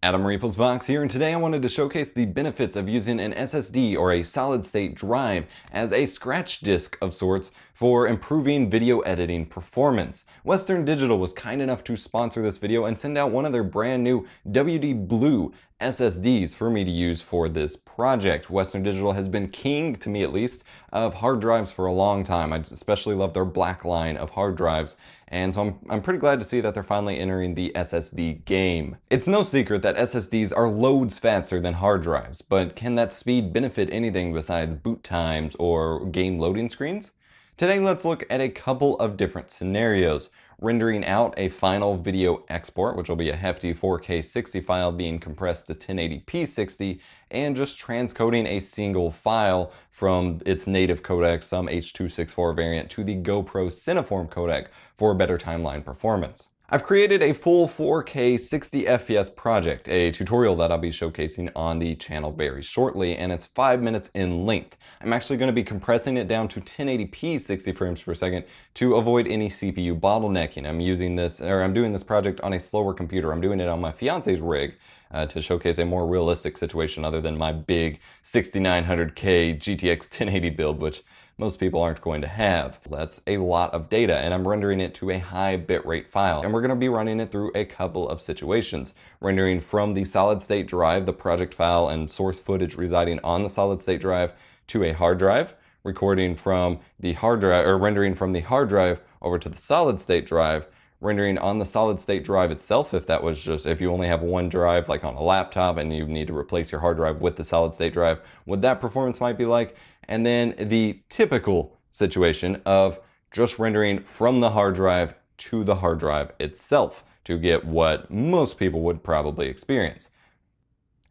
Adam EposVox here, and today I wanted to showcase the benefits of using an SSD or a solid state drive as a scratch disk of sorts for improving video editing performance. Western Digital was kind enough to sponsor this video and send out one of their brand new WD Blue SSDs for me to use for this project. Western Digital has been king, to me at least, of hard drives for a long time. I especially love their black line of hard drives, and so I'm, I'm pretty glad to see that they're finally entering the SSD game. It's no secret that SSDs are loads faster than hard drives, but can that speed benefit anything besides boot times or game loading screens? Today let's look at a couple of different scenarios rendering out a final video export, which will be a hefty 4K 60 file being compressed to 1080p 60, and just transcoding a single file from its native codec, some H.264 variant, to the GoPro Cineform codec for better timeline performance. I've created a full 4K 60 FPS project, a tutorial that I'll be showcasing on the channel very shortly, and it's 5 minutes in length. I'm actually going to be compressing it down to 1080p 60 frames per second to avoid any CPU bottlenecking. I'm using this, or I'm doing this project on a slower computer. I'm doing it on my fiance's rig uh, to showcase a more realistic situation other than my big 6900K GTX 1080 build, which most people aren't going to have. That's a lot of data and I'm rendering it to a high bitrate file. And we're gonna be running it through a couple of situations. Rendering from the solid state drive, the project file and source footage residing on the solid state drive to a hard drive, recording from the hard drive, or rendering from the hard drive over to the solid state drive, rendering on the solid state drive itself if that was just if you only have one drive like on a laptop and you need to replace your hard drive with the solid state drive what that performance might be like and then the typical situation of just rendering from the hard drive to the hard drive itself to get what most people would probably experience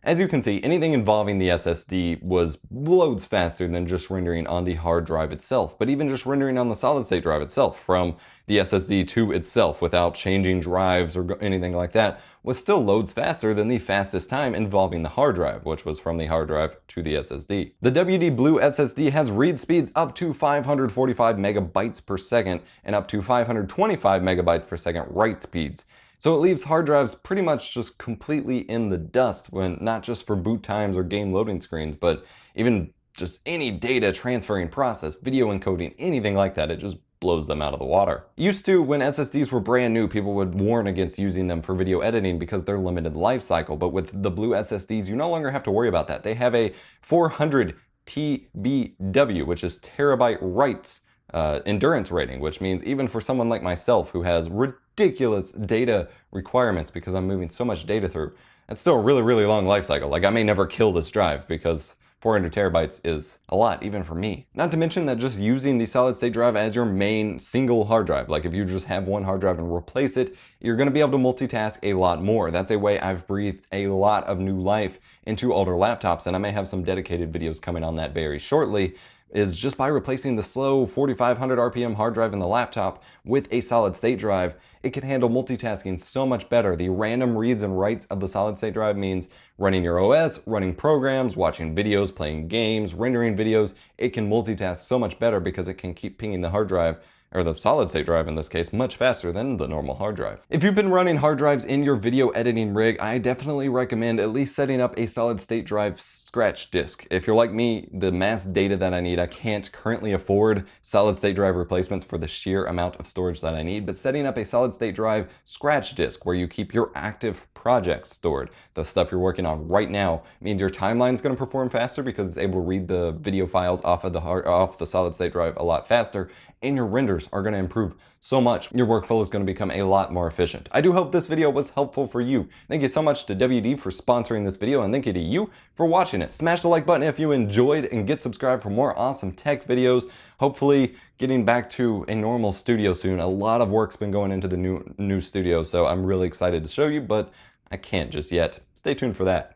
as you can see, anything involving the SSD was loads faster than just rendering on the hard drive itself, but even just rendering on the solid state drive itself from the SSD to itself without changing drives or anything like that was still loads faster than the fastest time involving the hard drive, which was from the hard drive to the SSD. The WD Blue SSD has read speeds up to 545 megabytes per second and up to 525 megabytes per second write speeds. So it leaves hard drives pretty much just completely in the dust when not just for boot times or game loading screens, but even just any data transferring process, video encoding, anything like that, it just blows them out of the water. Used to, when SSDs were brand new, people would warn against using them for video editing because they're limited life cycle. But with the blue SSDs, you no longer have to worry about that. They have a 400 TBW, which is terabyte writes uh, endurance rating, which means even for someone like myself who has ridiculous data requirements because I'm moving so much data through, It's still a really, really long life cycle. Like I may never kill this drive because 400 terabytes is a lot, even for me. Not to mention that just using the solid state drive as your main single hard drive, like if you just have one hard drive and replace it, you're gonna be able to multitask a lot more. That's a way I've breathed a lot of new life into older laptops, and I may have some dedicated videos coming on that very shortly is just by replacing the slow 4500 RPM hard drive in the laptop with a solid state drive, it can handle multitasking so much better. The random reads and writes of the solid state drive means running your OS, running programs, watching videos, playing games, rendering videos. It can multitask so much better because it can keep pinging the hard drive or the solid state drive in this case, much faster than the normal hard drive. If you've been running hard drives in your video editing rig, I definitely recommend at least setting up a solid state drive scratch disk. If you're like me, the mass data that I need, I can't currently afford solid state drive replacements for the sheer amount of storage that I need, but setting up a solid state drive scratch disk where you keep your active projects stored, the stuff you're working on right now, means your timeline is going to perform faster because it's able to read the video files off of the hard, off the solid state drive a lot faster, and your renders are going to improve so much. Your workflow is going to become a lot more efficient. I do hope this video was helpful for you. Thank you so much to WD for sponsoring this video, and thank you to you for watching it. Smash the like button if you enjoyed, and get subscribed for more awesome tech videos. Hopefully, getting back to a normal studio soon. A lot of work's been going into the new new studio, so I'm really excited to show you, but I can't just yet. Stay tuned for that.